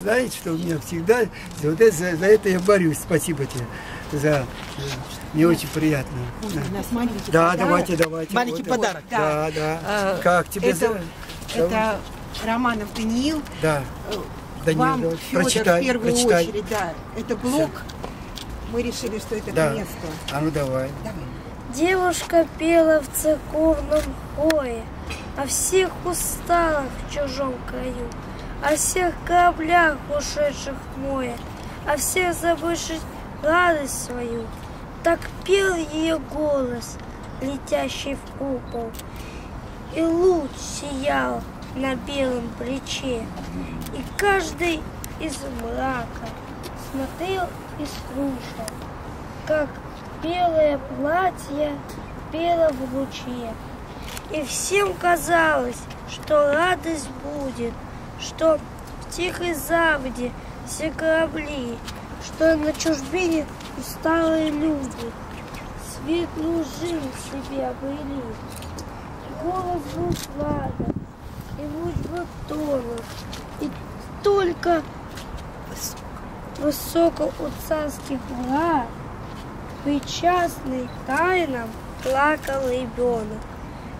Знаете, что у меня всегда, вот это, за, за это я борюсь. Спасибо тебе. За, мне очень приятно. У нас маленький Да, подарок. давайте, давайте. Маленький Вот, подарок. Да, да. Э, Как тебе? Это, за- это Романов Даниил. Да. Э, Даниил, Вам, Федор, прочитай, в первую прочитай. очередь, да. Это блок. Мы решили, что это Да. к месту. А ну давай. Давай. Девушка пела в церковном хое О всех усталых в чужом краю, О всех кораблях, ушедших в море, О всех забывших радость свою. Так пел ее голос, летящий в купол, И луч сиял на белом плече, И каждый из мрака смотрел и слушал, как белое платье пело в луче. И всем казалось, что радость будет, что в тихой заводе все корабли, что на чужбине усталые люди светлую жизнь себе обрели. Голос был сладок, и луч был тонок, и только высоко у царских врат причастный тайнам плакал ребенок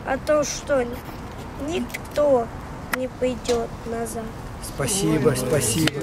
о том, что ни- никто не пойдет назад. Спасибо, спасибо.